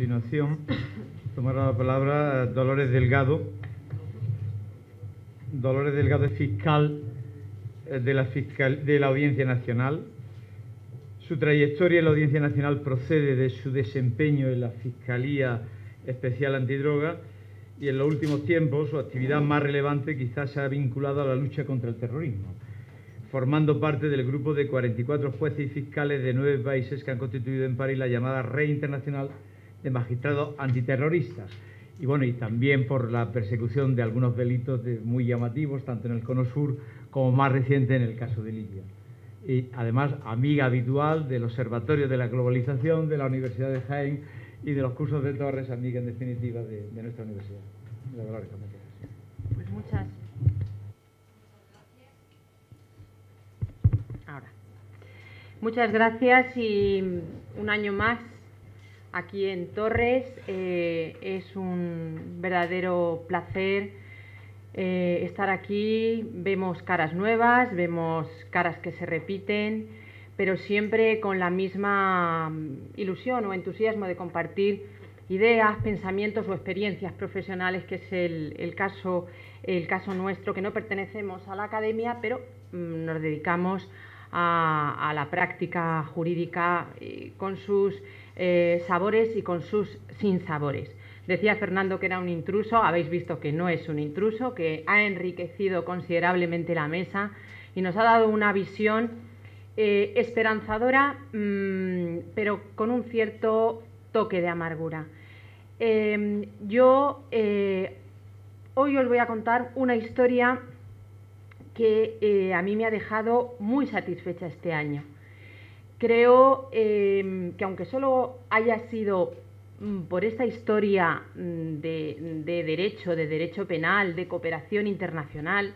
continuación tomará la palabra Dolores Delgado. Dolores Delgado es fiscal eh, de la, fiscal, de la Audiencia Nacional. Su trayectoria en la Audiencia Nacional procede de su desempeño en la Fiscalía Especial Antidroga y en los últimos tiempos su actividad más relevante quizás se ha vinculado a la lucha contra el terrorismo, formando parte del grupo de 44 jueces y fiscales de nueve países que han constituido en París la llamada Red Internacional de Magistrados Antiterroristas. Y bueno, y también por la persecución de algunos delitos muy llamativos, tanto en el Cono Sur como más reciente en el caso de Libia. Y además, amiga habitual del Observatorio de la Globalización de la Universidad de Jaén y de los cursos de Torres, amiga en definitiva de, nuestra universidad. Pues muchas. Ahora. Muchas gracias y un año más aquí en Torres. Eh, es un verdadero placer eh, estar aquí. Vemos caras nuevas, vemos caras que se repiten pero siempre con la misma mm, ilusión o entusiasmo de compartir ideas, pensamientos o experiencias profesionales, que es el, caso, el caso nuestro, que no pertenecemos a la academia, pero mm, nos dedicamos a, la práctica jurídica eh, con sus eh, sabores y con sus sinsabores. Decía Fernando que era un intruso, habéis visto que no es un intruso, que ha enriquecido considerablemente la mesa y nos ha dado una visión eh, esperanzadora, mm, pero con un cierto toque de amargura. Em, yo eh, hoy os voy a contar una historia que a mí me ha dejado muy satisfecha este año. Creo em, que aunque solo haya sido mm, por esta historia mm, de derecho, de derecho penal, de cooperación internacional,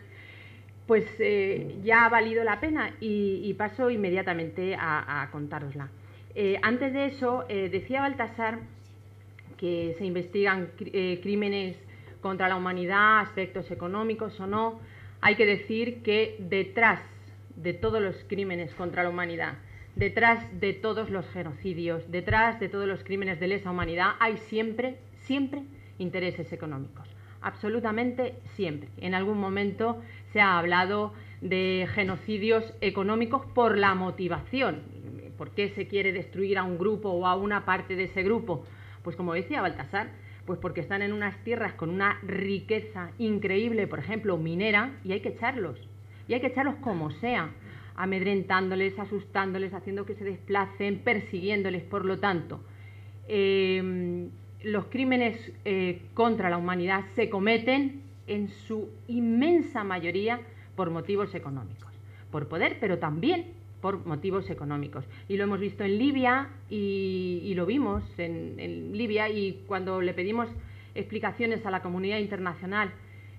pues eh, ya ha valido la pena y, paso inmediatamente a, a contárosla. Eh, antes de eso, eh, decía Baltasar que se investigan crímenes contra la humanidad, aspectos económicos o no. Hay que decir que detrás de todos los crímenes contra la humanidad, detrás de todos los genocidios, detrás de todos los crímenes de lesa humanidad, hay siempre, siempre intereses económicos absolutamente siempre. En algún momento se ha hablado de genocidios económicos por la motivación. ¿Por qué se quiere destruir a un grupo o a una parte de ese grupo? Pues como decía Baltasar, pues porque están en unas tierras con una riqueza increíble, por ejemplo, minera, y hay que echarlos. Y hay que echarlos como sea, amedrentándoles, asustándoles, haciendo que se desplacen, persiguiéndoles. Por lo tanto, eh, los crímenes eh, contra la humanidad se cometen en su inmensa mayoría por motivos económicos, por poder, pero también por motivos económicos. Y lo hemos visto en Libia y, lo vimos en, Libia y cuando le pedimos explicaciones a la comunidad internacional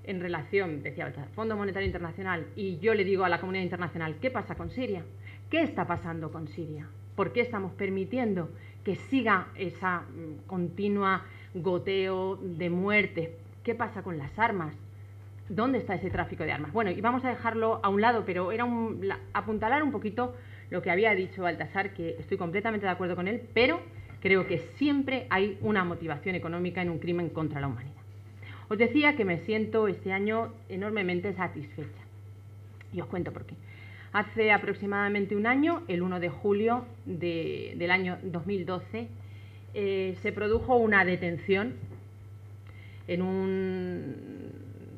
en relación, decía el Fondo Monetario Internacional, y yo le digo a la comunidad internacional, ¿qué pasa con Siria? ¿Qué está pasando con Siria? ¿Por qué estamos permitiendo que siga esa mm, continua goteo de muertes. ¿Qué pasa con las armas? ¿Dónde está ese tráfico de armas? Bueno, y vamos a dejarlo a un lado, pero era un, apuntalar un poquito lo que había dicho Baltasar, que estoy completamente de acuerdo con él, pero creo que siempre hay una motivación económica en un crimen contra la humanidad. Os decía que me siento este año enormemente satisfecha. Y os cuento por qué. Hace aproximadamente un año, el 1 de julio del año 2012, eh, se produjo una detención en un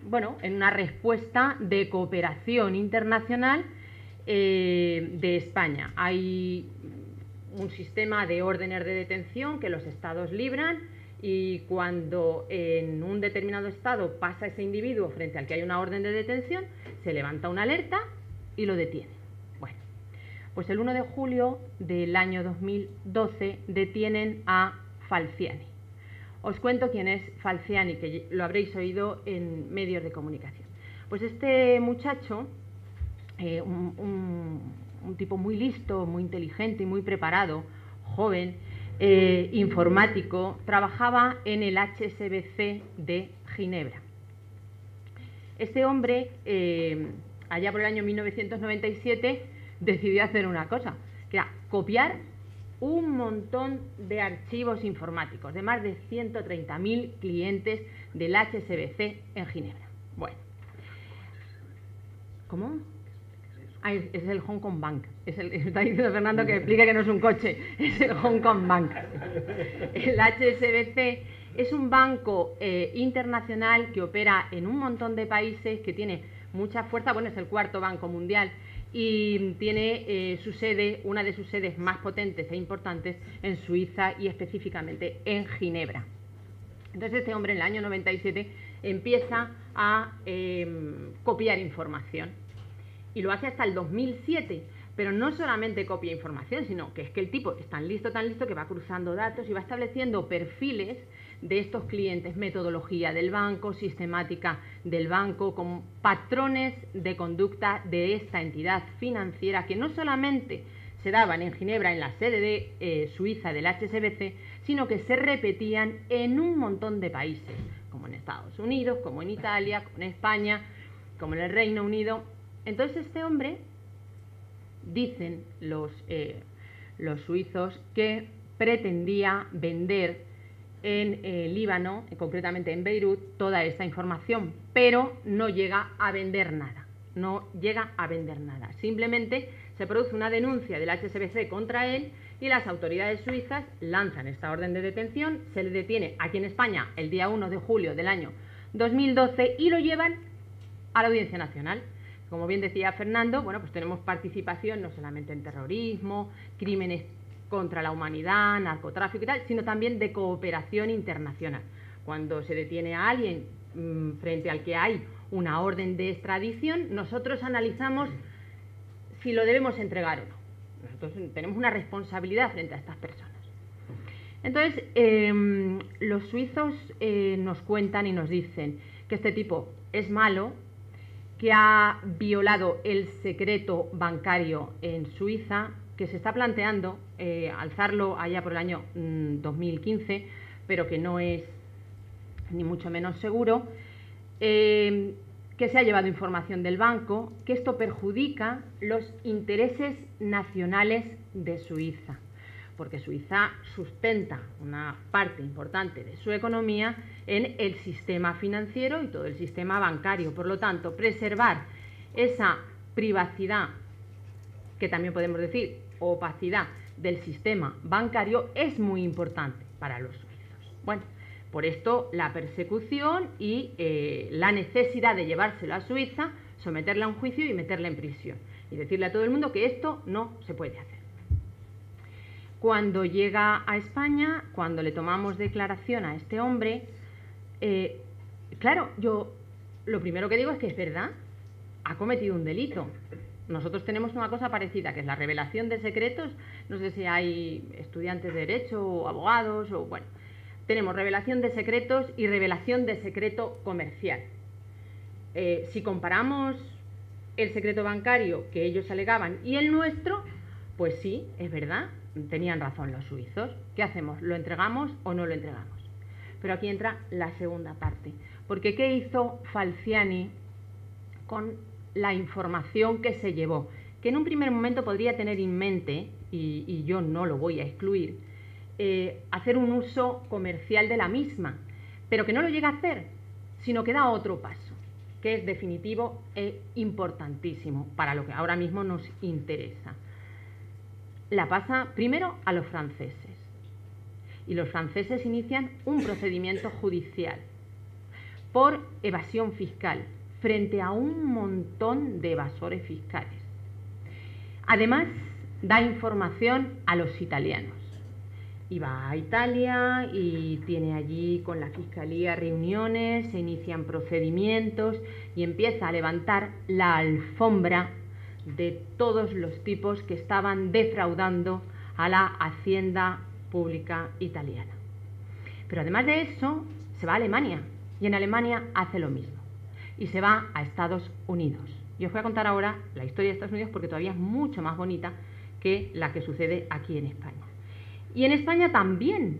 bueno, en una respuesta de cooperación internacional eh, de España. Hay un sistema de órdenes de detención que los estados libran y cuando en un determinado estado pasa ese individuo frente al que hay una orden de detención, se levanta una alerta y lo detiene. Bueno, pues el 1 de julio del año 2012 detienen a Falciani. Os cuento quién es Falciani, que lo habréis oído en medios de comunicación. Pues este muchacho, eh, un, tipo muy listo, muy inteligente y muy preparado, joven, eh, informático, trabajaba en el HSBC de Ginebra. Este hombre eh, allá por el año 1997, decidió hacer una cosa, que era copiar un montón de archivos informáticos de más de 130.000 clientes del HSBC en Ginebra. Bueno. ¿Cómo? Es, el Hong Kong Bank. Es el, está diciendo Fernando que explique que no es un coche, es el Hong Kong Bank. El HSBC es un banco eh, internacional que opera en un montón de países, que tiene mucha fuerza, bueno, es el cuarto banco mundial y tiene eh, su sede, una de sus sedes más potentes e importantes en Suiza y específicamente en Ginebra. Entonces este hombre en el año 97 empieza a em, copiar información y lo hace hasta el 2007. Pero no solamente copia información, sino que es que el tipo es tan listo, tan listo que va cruzando datos y va estableciendo perfiles de estos clientes, metodología del banco, sistemática del banco, con patrones de conducta de esta entidad financiera que no solamente se daban en Ginebra, en la sede de eh, Suiza del HSBC, sino que se repetían en un montón de países, como en Estados Unidos, como en Italia, como en España, como en el Reino Unido. Entonces este hombre, dicen los, eh, los suizos, que pretendía vender en eh, Líbano, concretamente en Beirut, toda esta información, pero no llega a vender nada, no llega a vender nada. Simplemente se produce una denuncia del HSBC contra él y las autoridades suizas lanzan esta orden de detención, se le detiene aquí en España el día 1 de julio del año 2012 y lo llevan a la Audiencia Nacional. Como bien decía Fernando, bueno, pues tenemos participación no solamente en terrorismo, crímenes contra la humanidad, narcotráfico y tal, sino también de cooperación internacional. Cuando se detiene a alguien mm, frente al que hay una orden de extradición, nosotros analizamos si lo debemos entregar o no. Nosotros tenemos una responsabilidad frente a estas personas. Entonces, em, los suizos eh, nos cuentan y nos dicen que este tipo es malo, que ha violado el secreto bancario en Suiza, que se está planteando eh, alzarlo allá por el año 2015, mm, pero que no es ni mucho menos seguro, eh, que se ha llevado información del banco, que esto perjudica los intereses nacionales de Suiza, porque Suiza sustenta una parte importante de su economía en el sistema financiero y todo el sistema bancario. Por lo tanto, preservar esa privacidad, que también podemos decir opacidad del sistema bancario es muy importante para los suizos. Bueno, por esto la persecución y eh, la necesidad de llevárselo a Suiza, someterla a un juicio y meterla en prisión. Y decirle a todo el mundo que esto no se puede hacer. Cuando llega a España, cuando le tomamos declaración a este hombre, eh, claro, yo lo primero que digo es que es verdad, ha cometido un delito. Nosotros tenemos una cosa parecida, que es la revelación de secretos. No sé si hay estudiantes de derecho o abogados o bueno. Tenemos revelación de secretos y revelación de secreto comercial. Eh, si comparamos el secreto bancario que ellos alegaban y el nuestro, pues sí, es verdad, tenían razón los suizos. ¿Qué hacemos? ¿Lo entregamos o no lo entregamos? Pero aquí entra la segunda parte. Porque ¿qué hizo Falciani con la información que se llevó, que en un primer momento podría tener en mente, y, yo no lo voy a excluir, eh, hacer un uso comercial de la misma, pero que no lo llega a hacer, sino que da otro paso, que es definitivo e importantísimo para lo que ahora mismo nos interesa. La pasa primero a los franceses. Y los franceses inician un procedimiento judicial por evasión fiscal, frente a un montón de evasores fiscales. Además, da información a los italianos. Y va a Italia y tiene allí con la Fiscalía reuniones, se inician procedimientos y empieza a levantar la alfombra de todos los tipos que estaban defraudando a la hacienda pública italiana. Pero además de eso, se va a Alemania y en Alemania hace lo mismo y se va a Estados Unidos. Y os voy a contar ahora la historia de Estados Unidos porque todavía es mucho más bonita que la que sucede aquí en España. Y en España también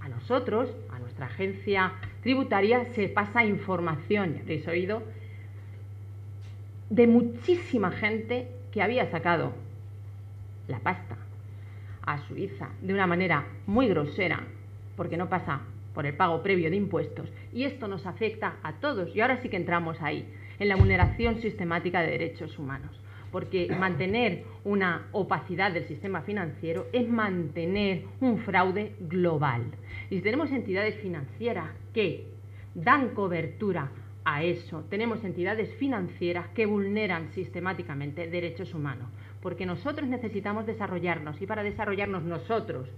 a nosotros, a nuestra agencia tributaria, se pasa información, ya habréis oído, de muchísima gente que había sacado la pasta a Suiza de una manera muy grosera, porque no pasa por el pago previo de impuestos, y esto nos afecta a todos. Y ahora sí que entramos ahí, en la vulneración sistemática de derechos humanos, porque mantener una opacidad del sistema financiero es mantener un fraude global. Y si tenemos entidades financieras que dan cobertura a eso, tenemos entidades financieras que vulneran sistemáticamente derechos humanos, porque nosotros necesitamos desarrollarnos y para desarrollarnos nosotros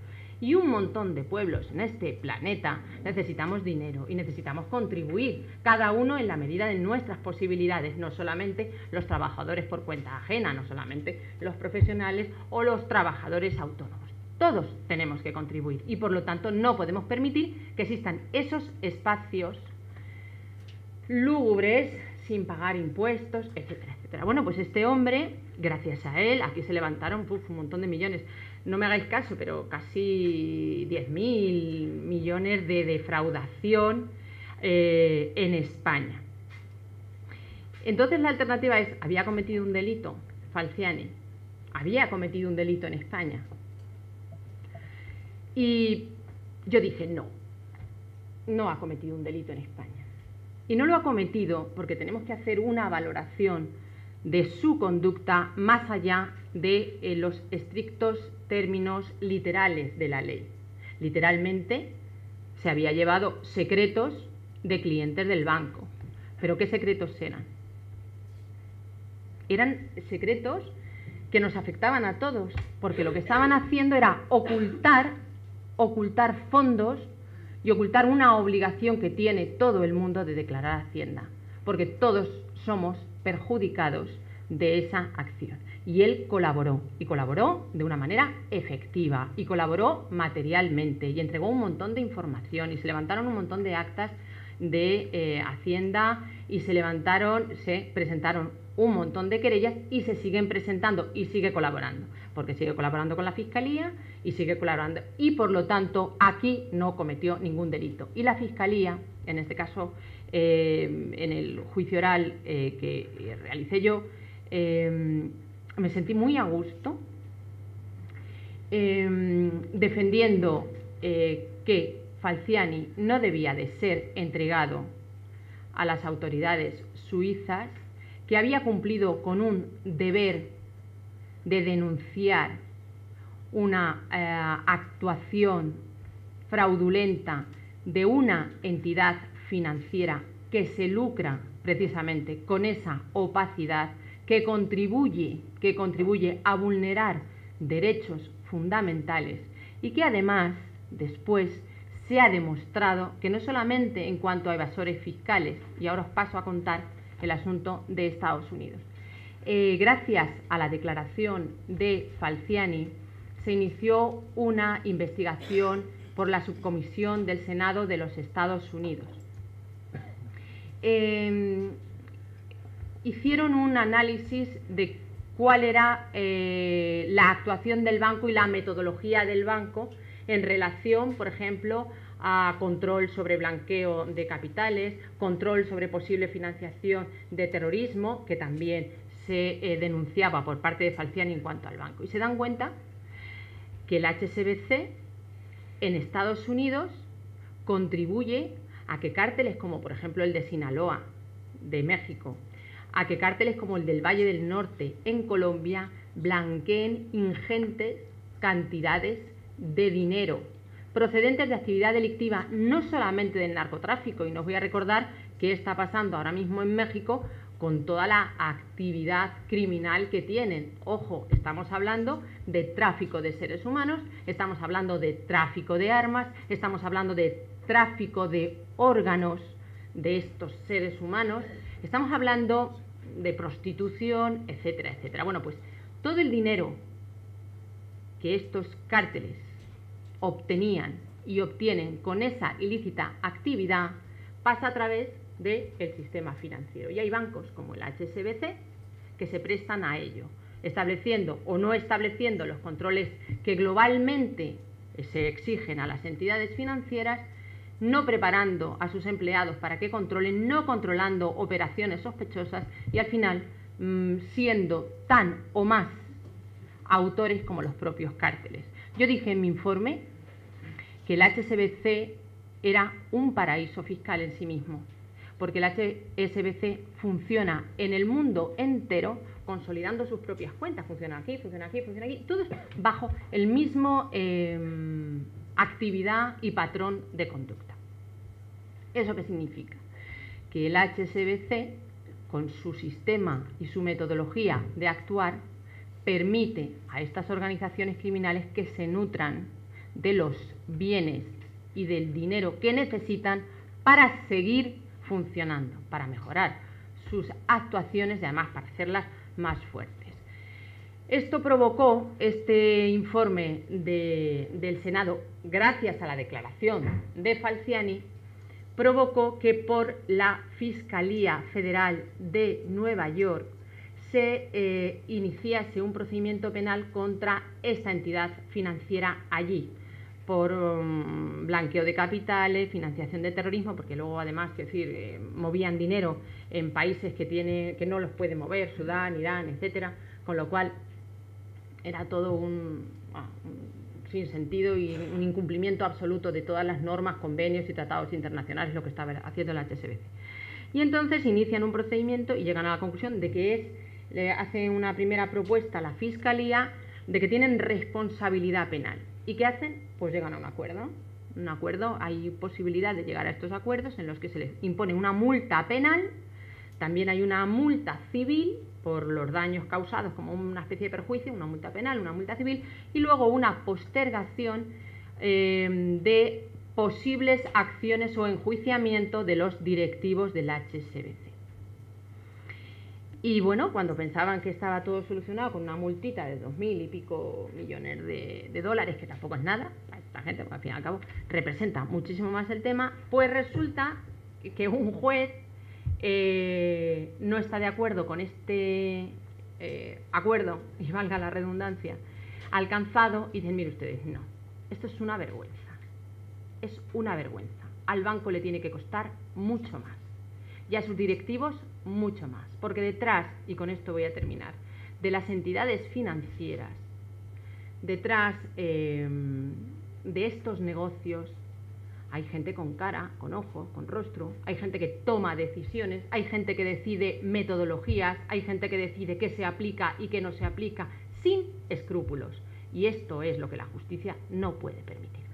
y un montón de pueblos en este planeta necesitamos dinero y necesitamos contribuir, cada uno en la medida de nuestras posibilidades, no solamente los trabajadores por cuenta ajena, no solamente los profesionales o los trabajadores autónomos. Todos tenemos que contribuir y por lo tanto no podemos permitir que existan esos espacios lúgubres sin pagar impuestos, etcétera, etcétera. Bueno, pues este hombre, gracias a él, aquí se levantaron un montón de millones no me hagáis caso, pero casi 10.000 millones de defraudación eh, en España. Entonces la alternativa es, ¿había cometido un delito Falciani? Había cometido un delito en España. Y yo dije, no, no ha cometido un delito en España. Y no lo ha cometido porque tenemos que hacer una valoración de su conducta más allá de eh, los estrictos términos literales de la ley. Literalmente se había llevado secretos de clientes del banco. ¿Pero qué secretos eran? Eran secretos que nos afectaban a todos, porque lo que estaban haciendo era ocultar, ocultar fondos y ocultar una obligación que tiene todo el mundo de declarar Hacienda, porque todos somos perjudicados de esa acción. Y él colaboró, y colaboró de una manera efectiva, y colaboró materialmente, y entregó un montón de información, y se levantaron un montón de actas de eh, Hacienda, y se levantaron, se presentaron un montón de querellas, y se siguen presentando, y sigue colaborando, porque sigue colaborando con la Fiscalía, y sigue colaborando, y por lo tanto aquí no cometió ningún delito. Y la Fiscalía, en este caso, eh, en el juicio oral eh, que realicé yo, me sentí muy a gusto defendiendo eh, que Falciani no debía de ser entregado a las autoridades suizas, que había cumplido con un deber de denunciar una eh, actuación fraudulenta de una entidad financiera que se lucra precisamente con esa opacidad que contribuye, que contribuye a vulnerar derechos fundamentales y que además después se ha demostrado que no solamente en cuanto a evasores fiscales, y ahora os paso a contar el asunto de Estados Unidos. Eh, gracias a la declaración de Falciani, se inició una investigación por la subcomisión del Senado de los Estados Unidos. Em, hicieron un análisis de cuál era eh, la actuación del banco y la metodología del banco en relación, por ejemplo, a control sobre blanqueo de capitales, control sobre posible financiación de terrorismo, que también se eh, denunciaba por parte de Falciani en cuanto al banco. Y se dan cuenta que el HSBC en Estados Unidos contribuye a que cárteles como por ejemplo el de Sinaloa, de México, a que cárteles como el del Valle del Norte en Colombia blanqueen ingentes cantidades de dinero procedentes de actividad delictiva, no solamente del narcotráfico, y nos voy a recordar qué está pasando ahora mismo en México con toda la actividad criminal que tienen. Ojo, estamos hablando de tráfico de seres humanos, estamos hablando de tráfico de armas, estamos hablando de tráfico de órganos de estos seres humanos, Estamos hablando de prostitución, etcétera, etcétera. Bueno, pues todo el dinero que estos cárteles obtenían y obtienen con esa ilícita actividad pasa a través del sistema financiero. Y hay bancos como el HSBC que se prestan a ello, estableciendo o no estableciendo los controles que globalmente se exigen a las entidades financieras no preparando a sus empleados para que controlen, no controlando operaciones sospechosas y al final mm, siendo tan o más autores como los propios cárteles. Yo dije en mi informe que el HSBC era un paraíso fiscal en sí mismo, porque el HSBC funciona en el mundo entero consolidando sus propias cuentas, funciona aquí, funciona aquí, funciona aquí, todo bajo el mismo em, actividad y patrón de conducta. ¿Eso qué significa? Que el HSBC, con su sistema y su metodología de actuar, permite a estas organizaciones criminales que se nutran de los bienes y del dinero que necesitan para seguir funcionando, para mejorar sus actuaciones y además para hacerlas más fuertes. Esto provocó este informe del Senado, gracias a la declaración de Falciani, provocó que por la Fiscalía Federal de Nueva York se eh, iniciase un procedimiento penal contra esa entidad financiera allí por um, blanqueo de capitales, financiación de terrorismo, porque luego además, es decir, eh, movían dinero en países que, tiene, que no los puede mover, Sudán, Irán, etcétera, con lo cual era todo un, ah, un sinsentido y un incumplimiento absoluto de todas las normas, convenios y tratados internacionales, lo que estaba haciendo la HSBC. Y entonces inician un procedimiento y llegan a la conclusión de que es, le hacen una primera propuesta a la Fiscalía de que tienen responsabilidad penal. ¿Y qué hacen? Pues llegan a un acuerdo. Un acuerdo, hay posibilidad de llegar a estos acuerdos en los que se les impone una multa penal, también hay una multa civil por los daños causados como una especie de perjuicio, una multa penal, una multa civil, y luego una postergación eh, de posibles acciones o enjuiciamiento de los directivos del HSBC. Y bueno, cuando pensaban que estaba todo solucionado con una multita de dos mil y pico millones de, dólares, que tampoco es nada, esta gente, porque al fin y al cabo representa muchísimo más el tema, pues resulta que un juez eh, no está de acuerdo con este eh, acuerdo, y valga la redundancia, alcanzado y dicen, mire ustedes, no, esto es una vergüenza, es una vergüenza. Al banco le tiene que costar mucho más y a sus directivos mucho más, porque detrás, y con esto voy a terminar, de las entidades financieras, detrás em, de estos negocios, hay gente con cara, con ojo, con rostro, hay gente que toma decisiones, hay gente que decide metodologías, hay gente que decide qué se aplica y qué no se aplica, sin escrúpulos. Y esto es lo que la justicia no puede permitir.